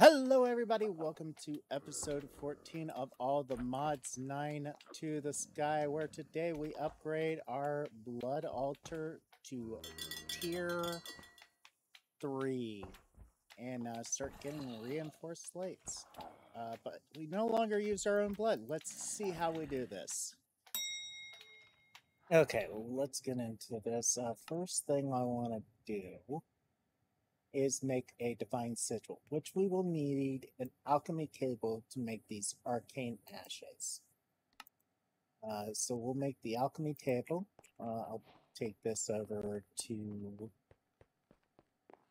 Hello, everybody. Welcome to episode 14 of All the Mods 9 to the Sky, where today we upgrade our Blood Altar to tier 3 and uh, start getting reinforced slates. Uh, but we no longer use our own blood. Let's see how we do this. Okay, well, let's get into this. Uh, first thing I want to do is make a divine sigil, which we will need an alchemy table to make these arcane ashes. Uh, so we'll make the alchemy table. Uh, I'll take this over to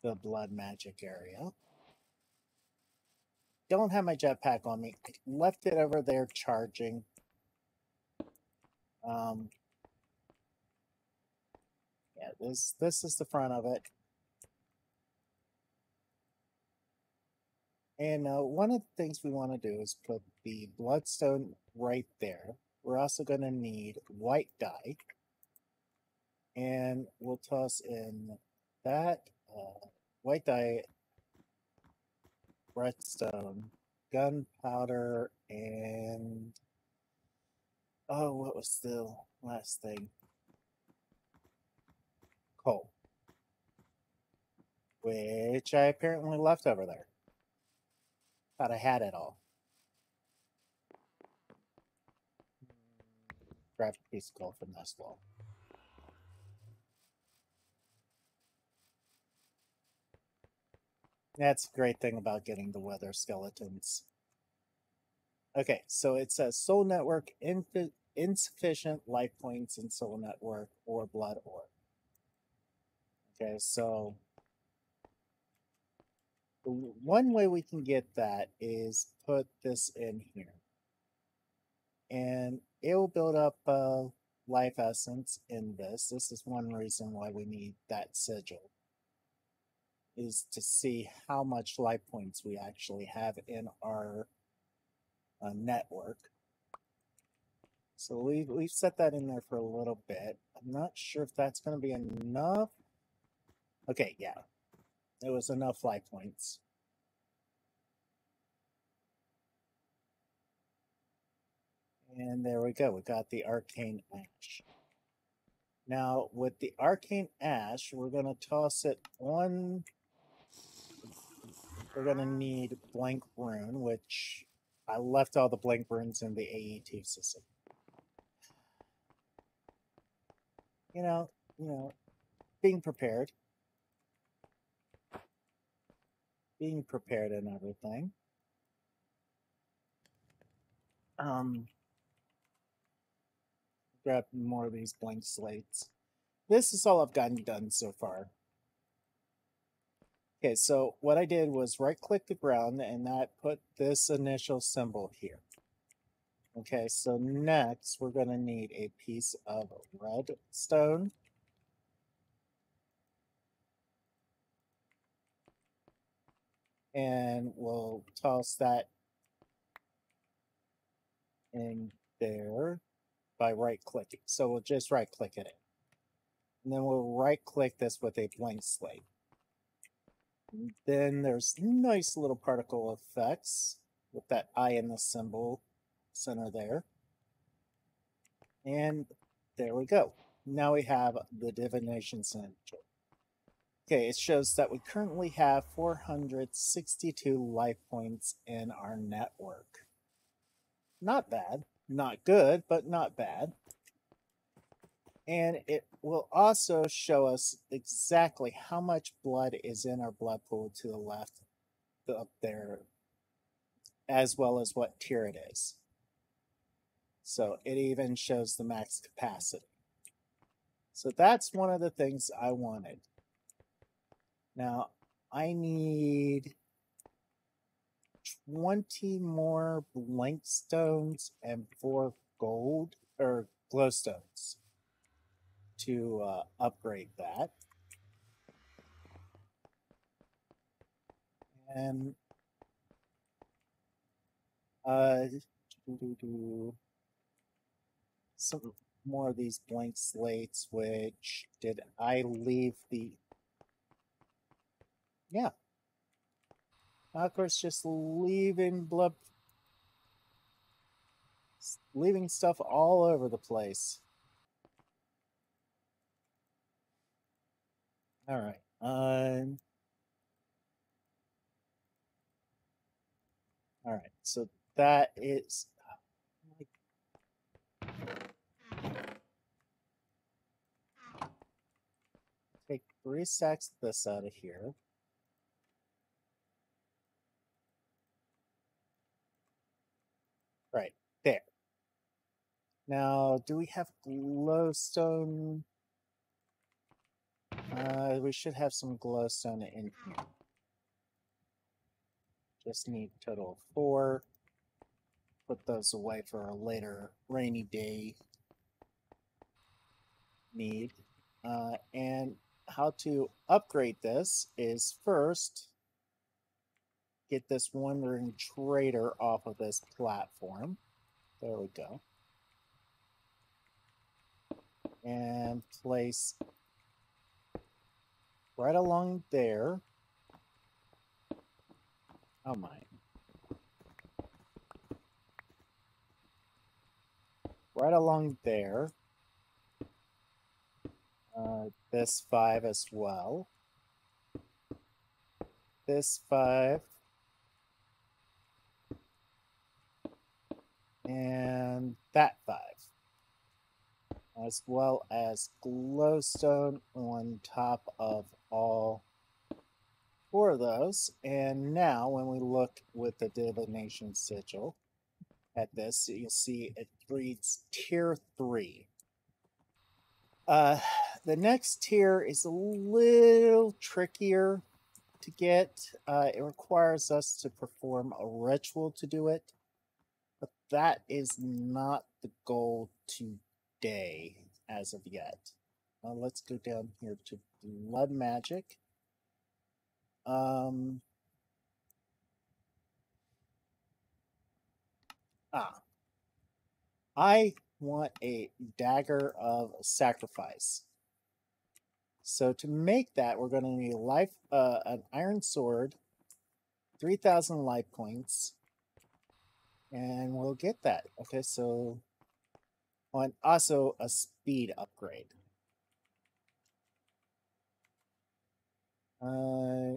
the blood magic area. Don't have my jetpack on me. I left it over there charging. Um, yeah, this this is the front of it. And uh, one of the things we want to do is put the bloodstone right there. We're also going to need white dye. And we'll toss in that uh, white dye, redstone, gunpowder, and oh, what was the last thing? Coal, which I apparently left over there. Thought I had it all. Grab a piece of coal from this wall. That's a great thing about getting the wither skeletons. Okay, so it says Soul Network infi- insufficient life points in Soul Network or Blood Orb. Okay, so one way we can get that is put this in here. And it will build up uh, life essence in this. This is one reason why we need that sigil. Is to see how much life points we actually have in our uh, network. So we've, we've set that in there for a little bit. I'm not sure if that's going to be enough. Okay, yeah. It was enough life points. And there we go. We got the arcane ash. Now, with the arcane ash, we're going to toss it on. We're going to need blank rune, which I left all the blank runes in the AE2 system. You know, you know, being prepared. Being prepared and everything. Um, grab more of these blank slates. This is all I've gotten done so far. Okay, so what I did was right click the ground and that put this initial symbol here. Okay, so next we're going to need a piece of redstone. And we'll toss that in there by right clicking. So we'll just right click it. And then we'll right click this with a blank slate. Then there's nice little particle effects with that eye in the symbol center there. And there we go. Now we have the divination sigil. Okay, it shows that we currently have 462 life points in our network. Not bad. Not good, but not bad. And it will also show us exactly how much blood is in our blood pool to the left up there, as well as what tier it is. So it even shows the max capacity. So that's one of the things I wanted. Now, I need 20 more blank stones and four gold or glowstones to uh, upgrade that. And uh, some more of these blank slates, which did I leave the. Yeah. Course, just leaving blood, leaving stuff all over the place. All right. Um. All right. So that is. Take three stacks of this out of here. Right there. Now, do we have glowstone? Uh, we should have some glowstone in here. Just need total of four. Put those away for a later rainy day need. Uh, and how to upgrade this is first get this wandering trader off of this platform. There we go. And place right along there. Oh my. Right along there. Uh, this five as well. This five. And that five. As well as glowstone on top of all four of those. And now when we look with the divination sigil at this, you'll see it reads tier three. Uh, the next tier is a little trickier to get. Uh, it requires us to perform a ritual to do it, that is not the goal today as of yet. Uh, let's go down here to blood magic. Um, ah, I want a dagger of sacrifice. So to make that, we're going to need life, uh, an iron sword, 3,000 life points, and we'll get that. Okay, so on also a speed upgrade. Uh,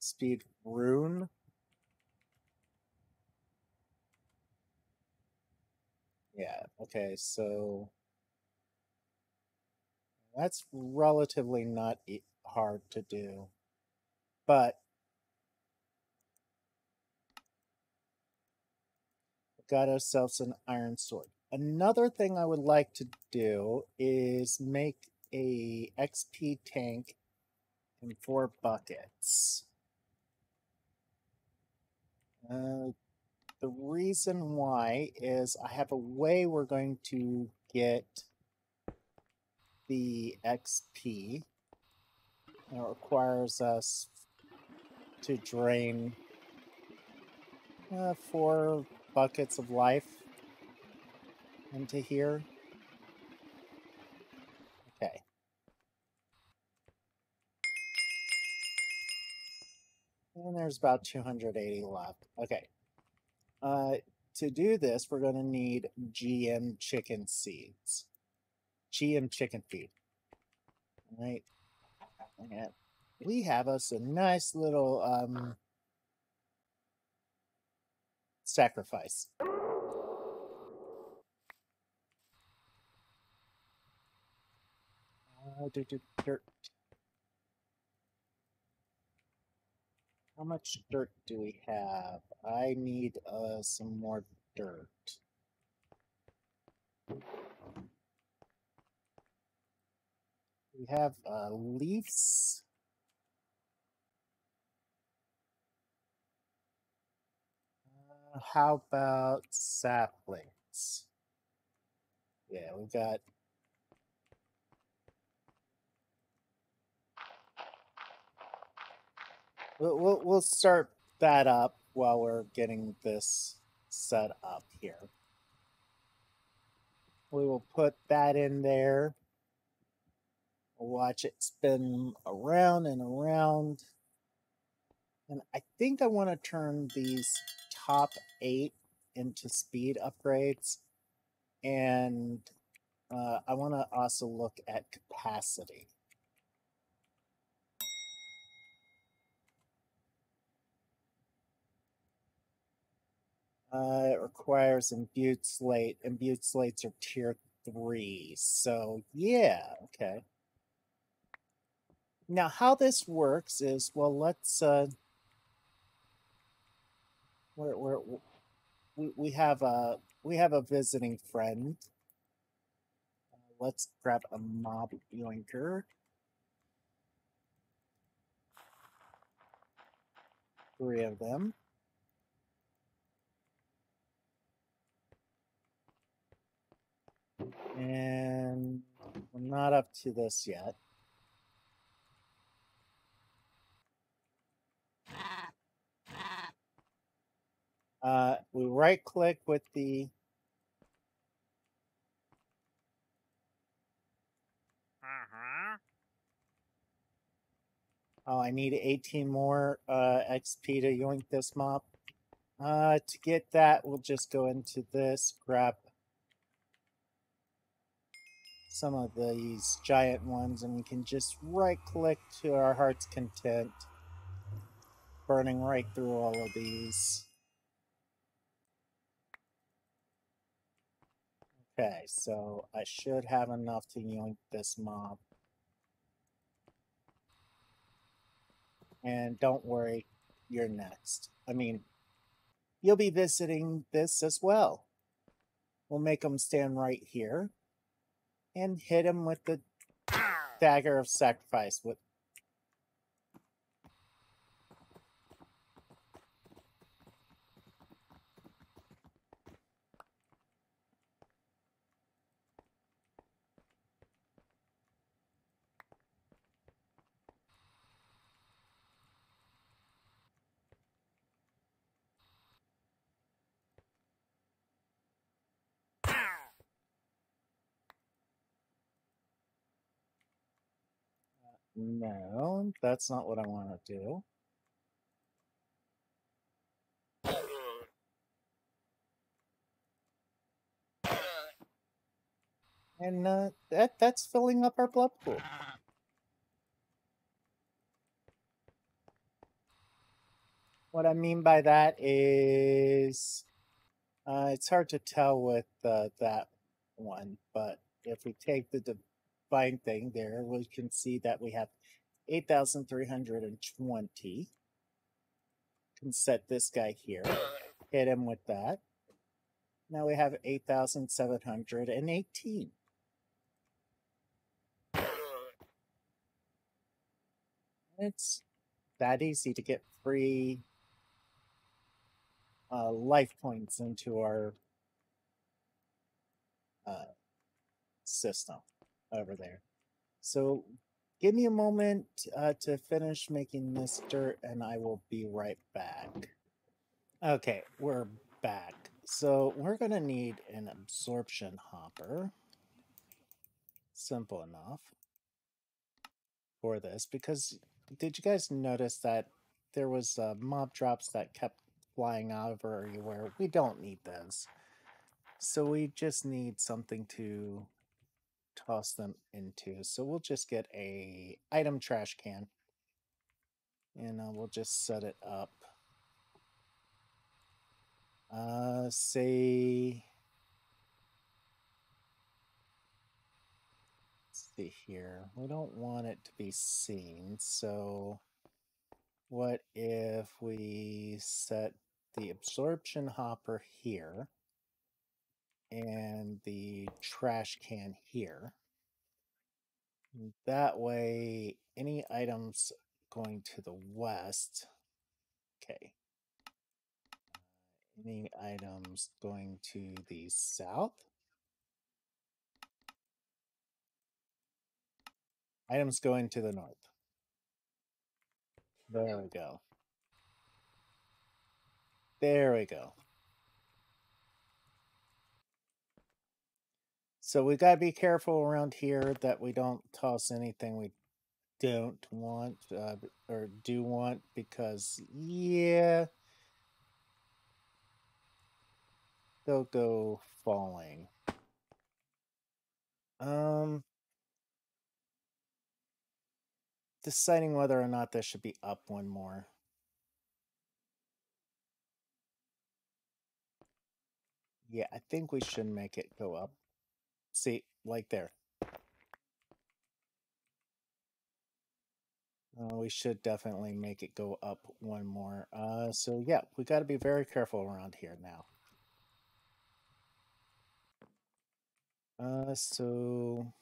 speed rune. Yeah, okay, so that's relatively not hard to do. But got ourselves an iron sword. Another thing I would like to do is make a XP tank in four buckets. Uh, the reason why is I have a way we're going to get the XP. It requires us to drain uh, four buckets of life into here. Okay. And there's about 280 left. Okay. Uh, to do this, we're going to need GM chicken seeds. GM chicken feed. All right. We have us a nice little um, sacrifice. Uh, dirt. How much dirt do we have? I need uh, some more dirt. We have uh, leaves. How about saplings? Yeah, we got We'll, we'll, we'll start that up while we're getting this set up here. We will put that in there. Watch it spin around and around. And I think I want to turn these top eight into speed upgrades. And uh, I want to also look at capacity. Uh, it requires imbued slate. Imbued slates are tier three. So yeah, okay. Now how this works is well let's uh we're, we're, we we have a we have a visiting friend. Uh, let's grab a mob yoinker. Three of them. And I'm not up to this yet. Uh, we right click with the Uh-huh. Oh, I need 18 more uh, XP to yoink this mob. Uh, to get that, we'll just go into this, grab some of these giant ones, and we can just right click to our heart's content, burning right through all of these. Okay, so I should have enough to yoink this mob. And don't worry, you're next. I mean, you'll be visiting this as well. We'll make them stand right here and hit him with the dagger of sacrifice with No, that's not what I want to do. And uh, that that's filling up our blood pool. What I mean by that is uh, it's hard to tell with uh, that one, but if we take the divine thing there, we can see that we have 8,320. Can set this guy here, hit him with that. Now we have 8,718. It's that easy to get free uh, life points into our uh, system over there. So give me a moment uh, to finish making this dirt and I will be right back. Okay, we're back. So we're going to need an absorption hopper. Simple enough for this because did you guys notice that there was uh, mob drops that kept flying out of everywhere? We don't need those. So we just need something to toss them into. So we'll just get a item trash can and uh, we'll just set it up. Uh, say, see here. We don't want it to be seen. So what if we set the absorption hopper here? And the trash can here. That way, any items going to the west, okay. Uh, any items going to the south? Items going to the north. There we go. There we go. So we got to be careful around here that we don't toss anything we don't want uh, or do want because yeah they'll go falling. Um deciding whether or not this should be up one more. Yeah i think we should make it go up see like there Uh, we should definitely make it go up one more. Uh, so yeah, we got to be very careful around here now. Uh, so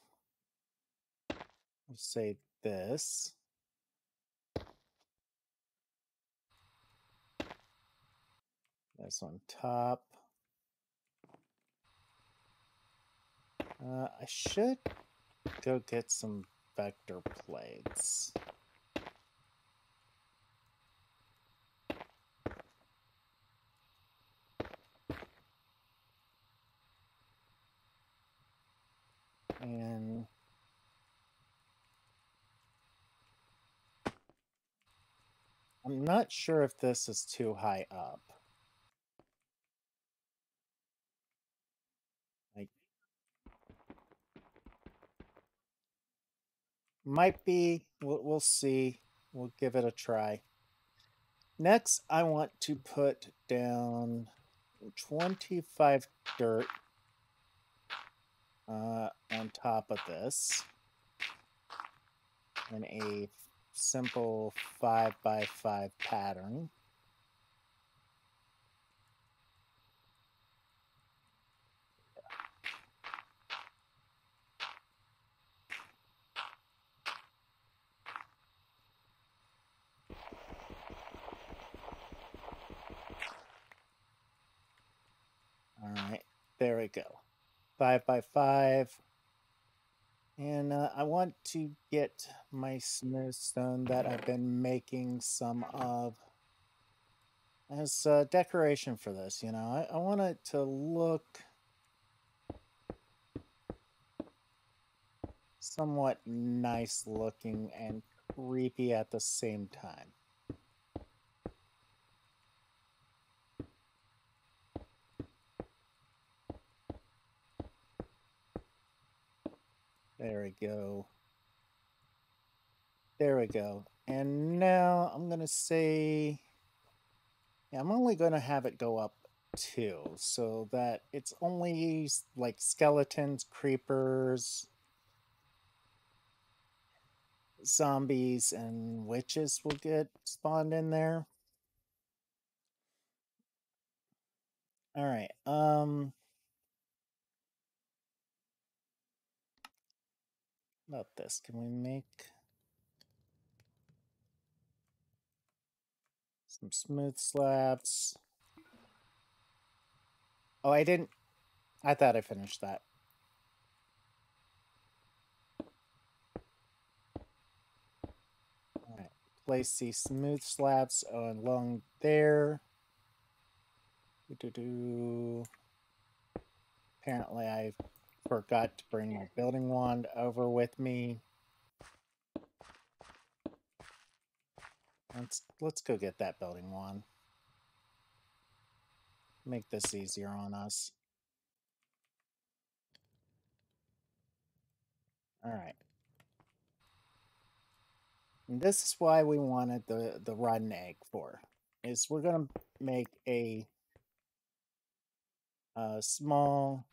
we'll say this. That's on top. Uh, I should go get some vector plates. And I'm not sure if this is too high up. Might be. We'll, we'll see. We'll give it a try. Next, I want to put down 25 dirt uh, on top of this in a simple 5 by 5 pattern. All right, there we go. Five by five. And uh, I want to get my smooth stone that I've been making some of as a decoration for this, you know. I, I want it to look somewhat nice looking and creepy at the same time. There we go. There we go. And now I'm going to say, yeah, I'm only going to have it go up two so that it's only like skeletons, creepers, zombies, and witches will get spawned in there. All right. Um, about this? Can we make some smooth slabs? Oh, I didn't. I thought I finished that. All right. Place these smooth slabs on along there. Do -do -do. Apparently, I forgot to bring my building wand over with me. Let's let's go get that building wand. Make this easier on us. All right. And this is why we wanted the, the rotten egg for, is we're going to make a, a small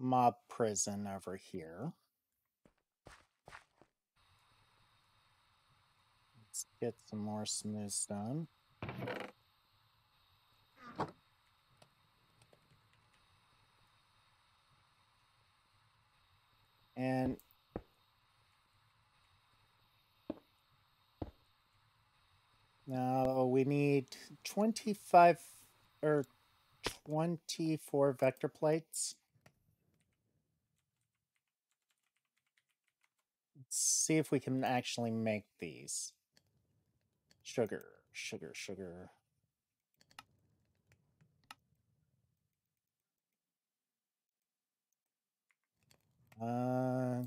mob prison over here. Let's get some more smooth stone. And now we need 25 or 24 vector plates. See if we can actually make these. Sugar, sugar, sugar. Uh,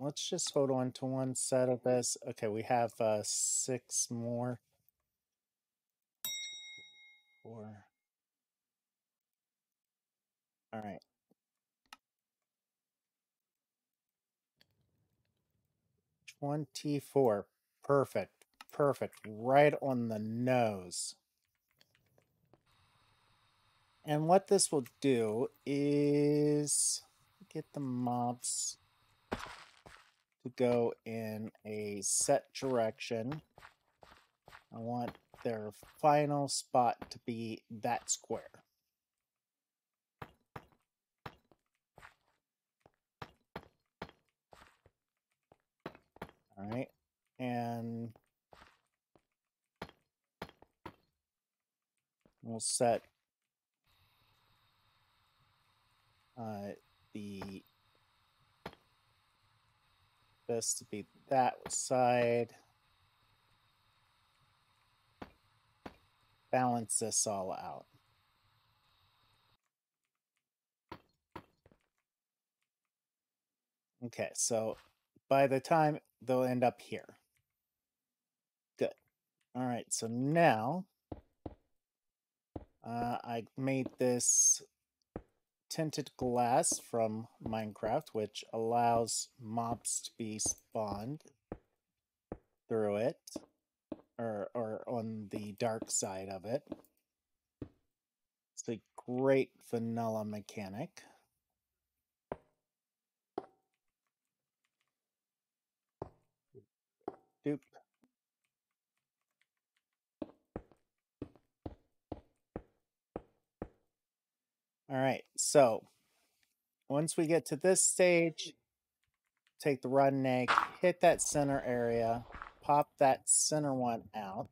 let's just hold on to one set of this. Okay, we have uh, six more. Four. All right. Twenty-four. Perfect. Perfect. Right on the nose. And what this will do is get the mobs to go in a set direction. I want their final spot to be that square. All right. And we'll set uh, the this to be that side. Balance this all out. Okay, so by the time they'll end up here. Good. All right, so now uh, I made this tinted glass from Minecraft, which allows mobs to be spawned through it, or, or on the dark side of it. It's a great vanilla mechanic. All right, so once we get to this stage, take the rotten egg, hit that center area, pop that center one out.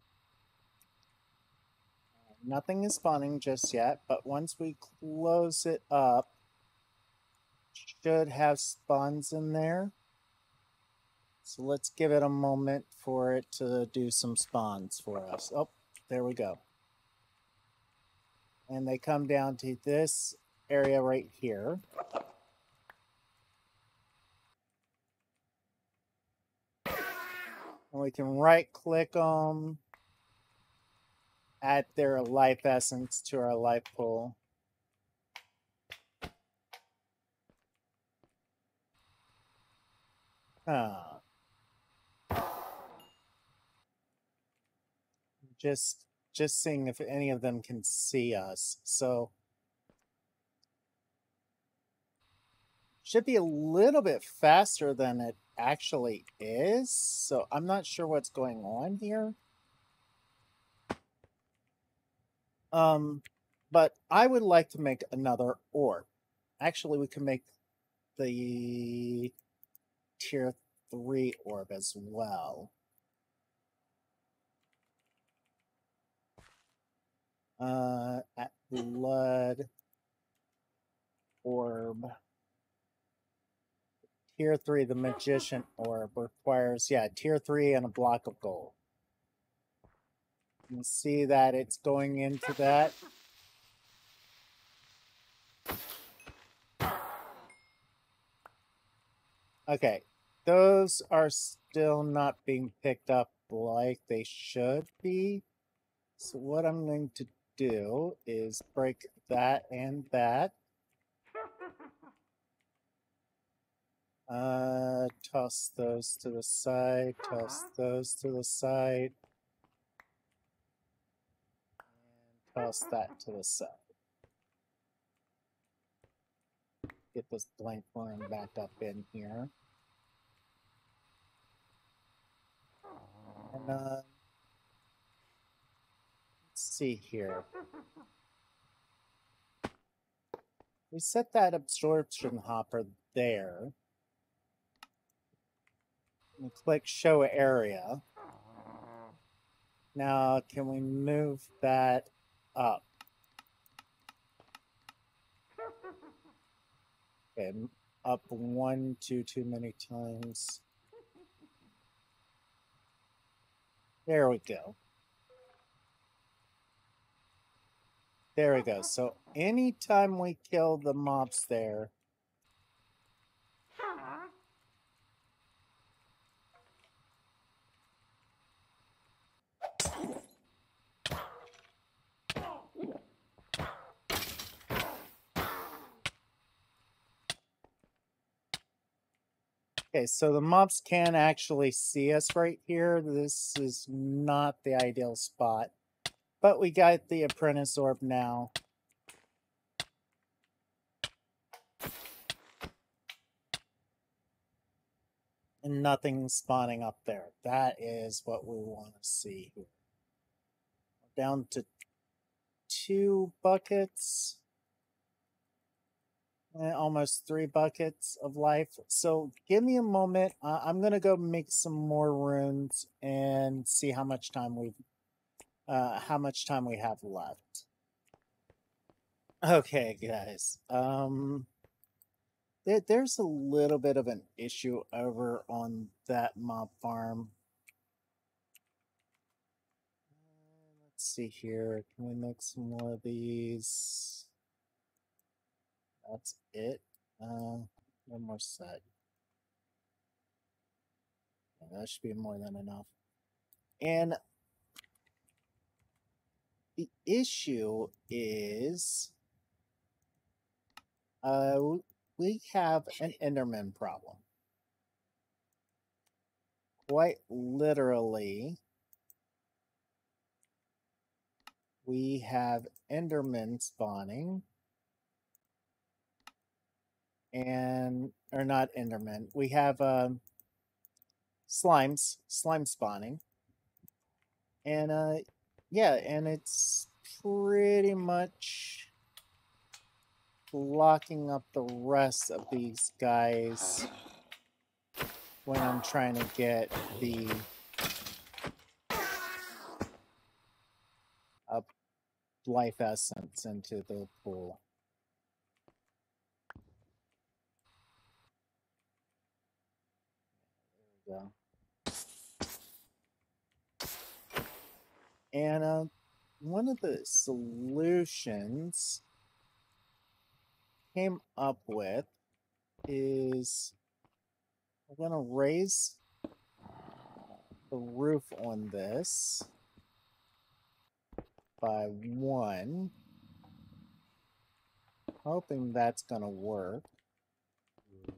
Nothing is spawning just yet, but once we close it up, should have spawns in there. So let's give it a moment for it to do some spawns for us. Oh, there we go. And they come down to this area right here. And we can right click them, add their life essence to our life pool. Ah. Just just seeing if any of them can see us. So should be a little bit faster than it actually is. So I'm not sure what's going on here. Um, but I would like to make another orb. Actually, we can make the tier three orb as well. Uh, at blood orb. Tier three, the magician orb requires, yeah, tier three and a block of gold. You can see that it's going into that. Okay, those are still not being picked up like they should be. So what I'm going to do is break that and that. Uh, toss those to the side, toss those to the side. And toss that to the side. Get this blank worm back up in here. And, uh, see here. We set that absorption hopper there. And click show area. Now, can we move that up? Okay, up one, two, too many times. There we go. There we go. So anytime we kill the mobs there, Okay, so the mobs can actually see us right here. This is not the ideal spot. But we got the apprentice orb now. And nothing spawning up there. That is what we want to see. Down to two buckets. Eh, almost three buckets of life. So give me a moment. Uh, I'm gonna go make some more runes and see how much time we've, uh, how much time we have left. Okay, guys. Um, there, there's a little bit of an issue over on that mob farm. Let's see here. Can we make some more of these? That's it. Uh, one more set. Yeah, that should be more than enough. And the issue is, uh, we have an Enderman problem. Quite literally, we have Enderman spawning and or not enderman we have um slimes slime spawning and uh yeah and it's pretty much blocking up the rest of these guys when i'm trying to get the life essence into the pool There we go. And uh, one of the solutions came up with is we're gonna raise the roof on this by one. Hoping that's gonna work. And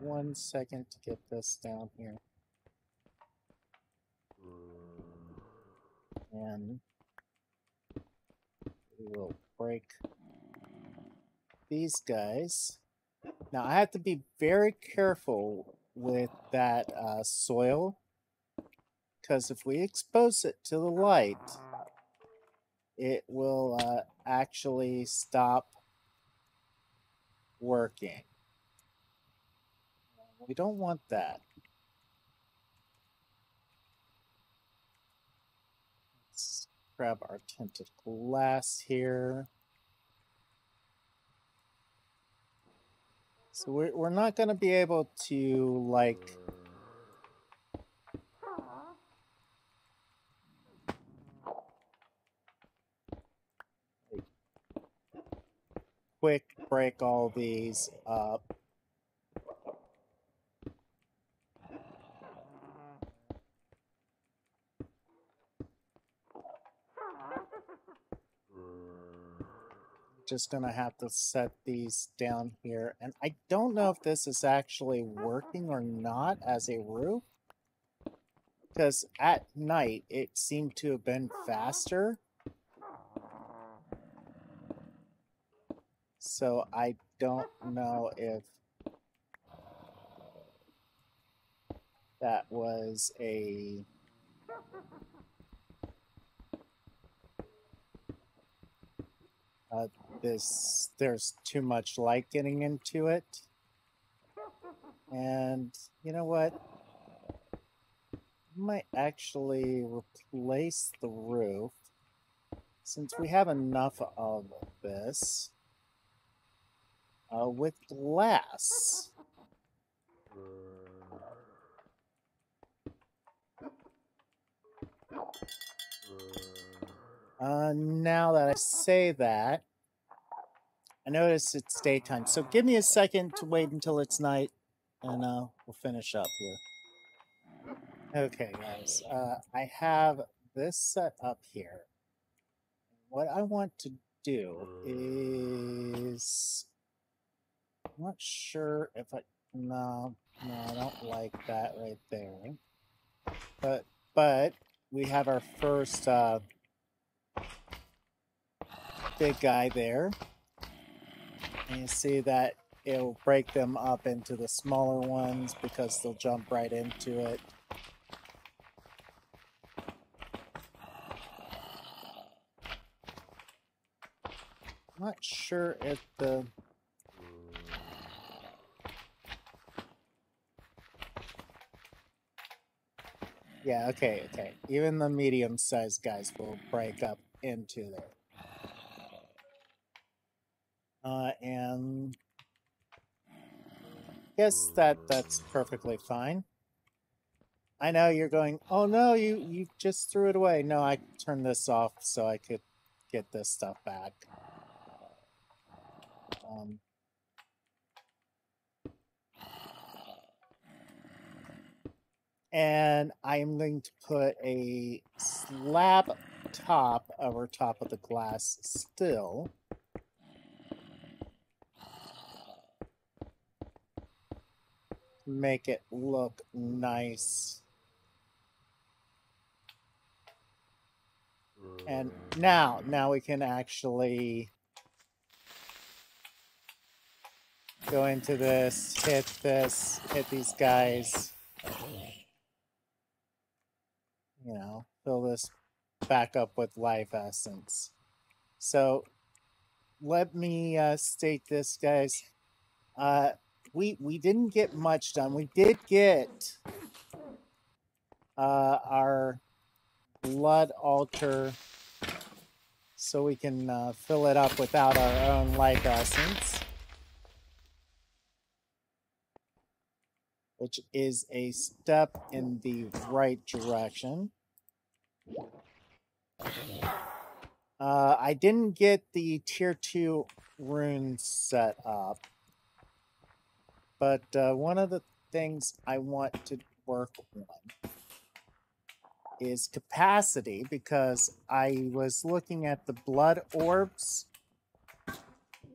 one second to get this down here. And we will break these guys. Now I have to be very careful with that uh, soil because if we expose it to the light, it will uh, actually stop working. We don't want that. Let's grab our tinted glass here. So we're, we're not going to be able to, like, quick break all these up. Just gonna have to set these down here. And I don't know if this is actually working or not as a roof. Because at night, it seemed to have been faster. So I don't know if that was a uh, this there's too much light getting into it. And you know what? might actually replace the roof since we have enough of this uh, with glass. Uh, now that I say that, I notice it's daytime. So give me a second to wait until it's night, and uh, we'll finish up here. Okay, guys. Uh, I have this set up here. What I want to do is... I'm not sure if I... No, no, I don't like that right there. But, but, we have our first uh, big guy there. And you see that it'll break them up into the smaller ones because they'll jump right into it. Not sure if the Yeah, okay, okay. Even the medium sized guys will break up into there. Uh, and guess that that's perfectly fine. I know you're going, oh no, you, you just threw it away. No, I turned this off so I could get this stuff back. Um, and I'm going to put a slab top over top of the glass still. Make it look nice. And now, now we can actually go into this, hit this, hit these guys you know, fill this back up with life essence. So let me uh, state this, guys. Uh, we we didn't get much done. We did get uh, our blood altar so we can uh, fill it up without our own life essence. which is a step in the right direction. Uh, I didn't get the tier 2 rune set up, but uh, one of the things I want to work on is capacity because I was looking at the blood orbs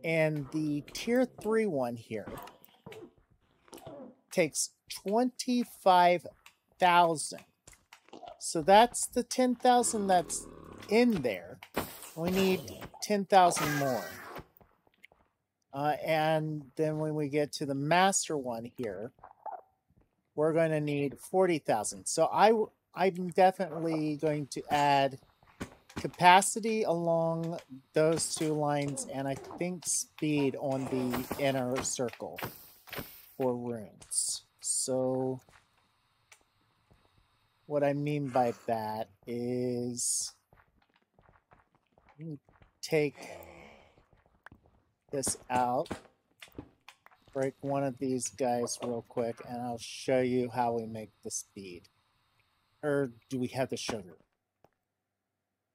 and the tier 3 one here takes 25,000. So that's the 10,000 that's in there. We need 10,000 more. Uh, and then when we get to the master one here, we're going to need 40,000. So I, I'm definitely going to add capacity along those two lines and I think speed on the inner circle for runes. So what I mean by that is take this out, break one of these guys real quick, and I'll show you how we make the speed. Or do we have the sugar?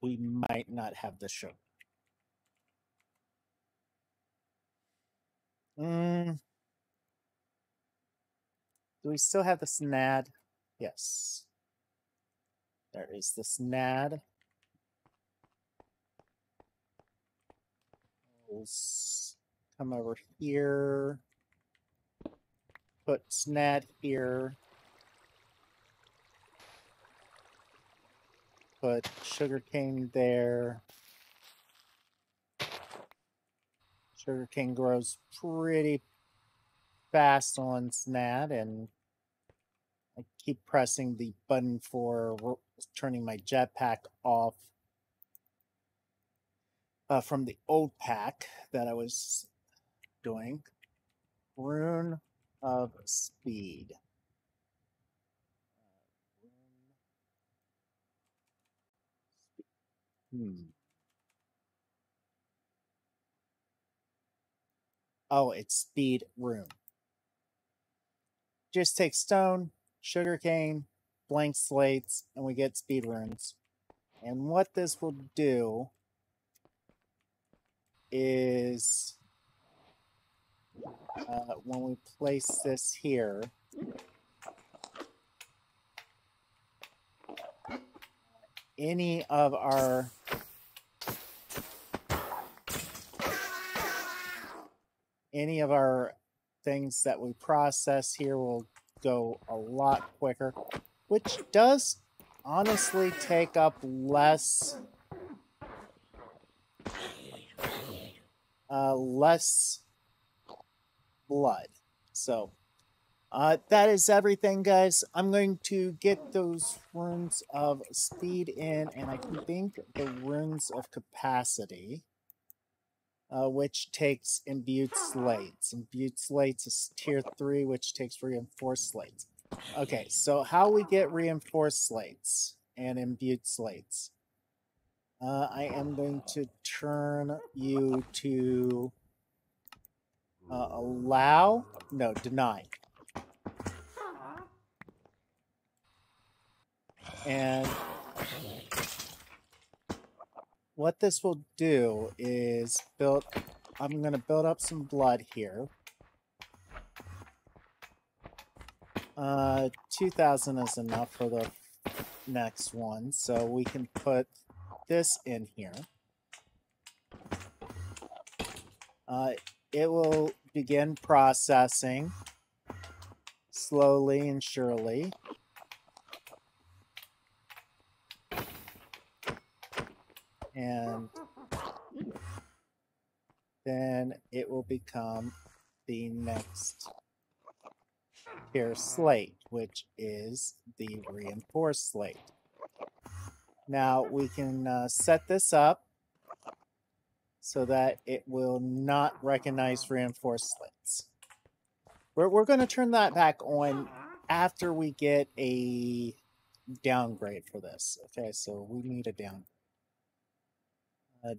We might not have the sugar. Mm, do we still have the SNAD? Yes. There is the SNAD. Come over here. Put SNAD here. Put sugarcane there. Sugarcane grows pretty fast on SNAD and I keep pressing the button for turning my jetpack off uh, from the old pack that I was doing. Rune of Speed. Hmm. Oh, it's speed rune. Just take stone, sugarcane, blank slates, and we get speed runes. And what this will do is uh, when we place this here, any of our any of our things that we process here will go a lot quicker, which does honestly take up less uh, less blood. So uh, that is everything, guys. I'm going to get those runes of speed in, and I think the runes of capacity, uh, which takes imbued slates. Imbued slates is tier 3, which takes reinforced slates. Okay, so how we get reinforced slates and imbued slates. Uh, I am going to turn you to uh, allow, no, deny. And what this will do is build, I'm going to build up some blood here. Uh, 2000 is enough for the next one, so we can put this in here. Uh, it will begin processing slowly and surely. And then it will become the next tier slate, which is the reinforced slate. Now we can uh, set this up so that it will not recognize reinforced slates. We're, we're going to turn that back on after we get a downgrade for this. Okay, so we need a downgrade. Uh,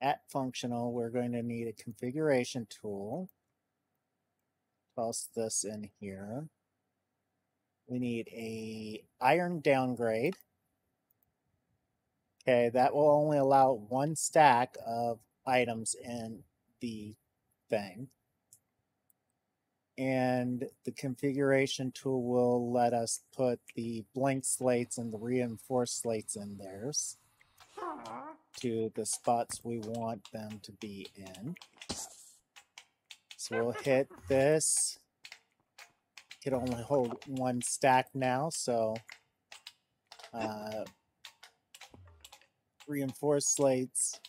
at functional, we're going to need a configuration tool. Toss this in here. We need a iron downgrade. Okay, that will only allow one stack of items in the thing. And the configuration tool will let us put the blank slates and the reinforced slates in theirs to the spots we want them to be in. So we'll hit this. Can only hold one stack now, so uh, reinforced slates,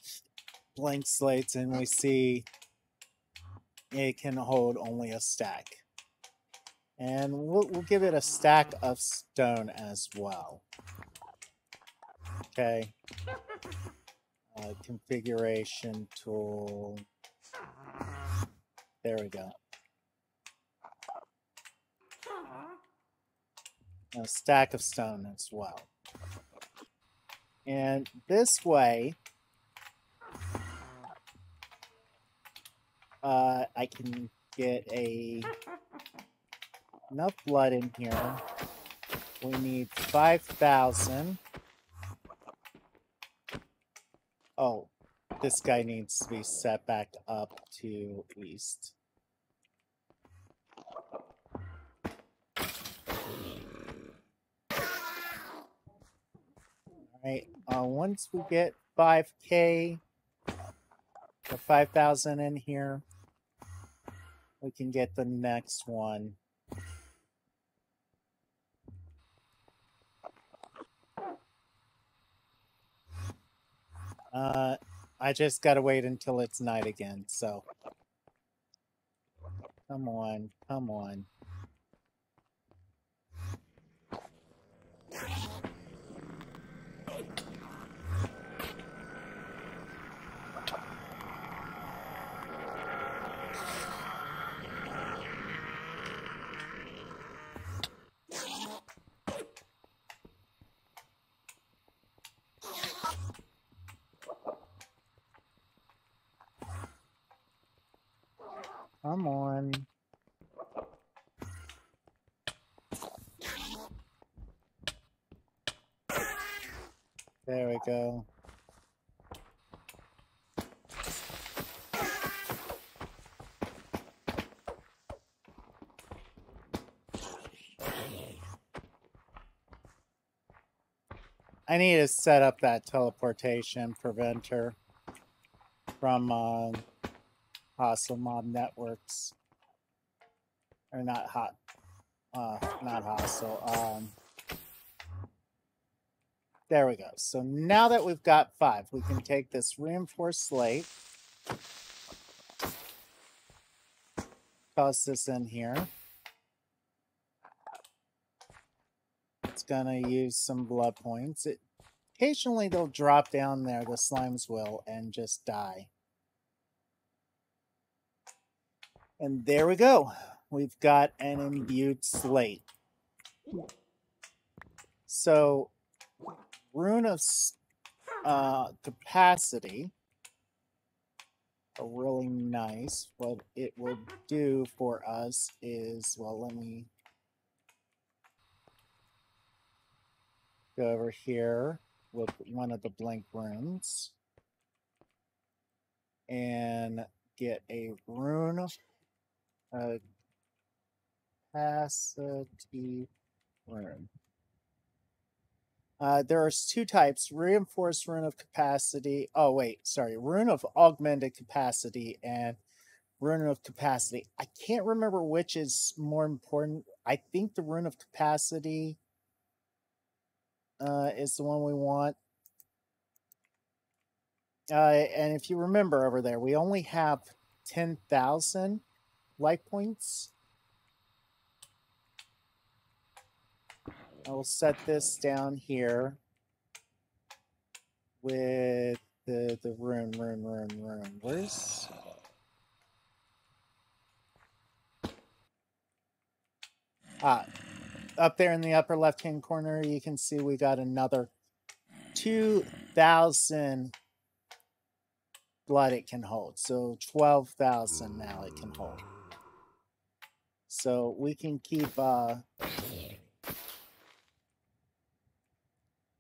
blank slates, and we see it can hold only a stack. And we'll, we'll give it a stack of stone as well. Okay. Uh, configuration tool. There we go. A stack of stone as well. And this way, uh, I can get a enough blood in here. We need 5,000. Oh, this guy needs to be set back up to east. Alright, uh, once we get 5k or 5,000 in here, we can get the next one. Uh, I just gotta wait until it's night again, so. Come on, come on. Come on. There we go. I need to set up that teleportation preventer from uh, hostile mob networks. Or not hot, uh, not hostile. Um, there we go. So now that we've got five, we can take this reinforced slate. Toss this in here. It's gonna use some blood points. It occasionally they'll drop down there, the slimes will, and just die. And there we go. We've got an imbued slate. So rune of uh, capacity are really nice. What it will do for us is, well, let me go over here with one of the blank runes and get a rune capacity rune. Uh, there are two types, reinforced rune of capacity. Oh, wait, sorry. Rune of augmented capacity and rune of capacity. I can't remember which is more important. I think the rune of capacity uh, is the one we want. Uh, and if you remember over there, we only have 10,000 life points. I will set this down here with the, the rune, rune, rune, rune. Where's... Ah, up there in the upper left-hand corner, you can see we got another 2,000 blood it can hold. So 12,000 now it can hold. So we can keep uh,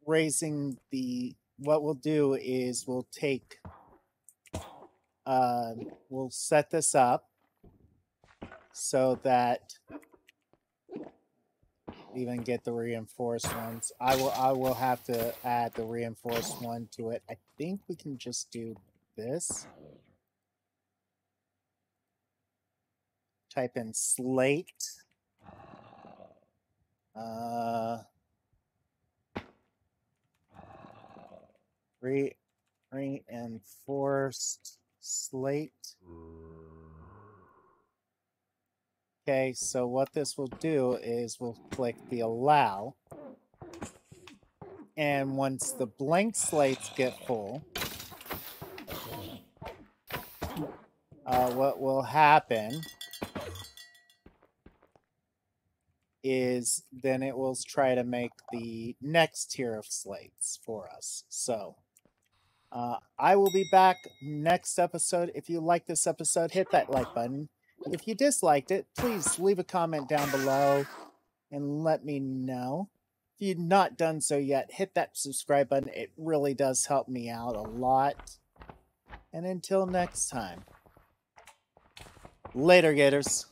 raising the, what we'll do is we'll take, uh, we'll set this up so that even get the reinforced ones. I will I will have to add the reinforced one to it. I think we can just do this. Type in slate. Uh re reinforced slate. Okay, so what this will do is we'll click the allow. And once the blank slates get full, uh, what will happen is then it will try to make the next tier of slates for us. So uh, I will be back next episode. If you like this episode, hit that like button. If you disliked it, please leave a comment down below and let me know. If you've not done so yet, hit that subscribe button. It really does help me out a lot. And until next time, later, Gators.